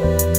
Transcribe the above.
Bye.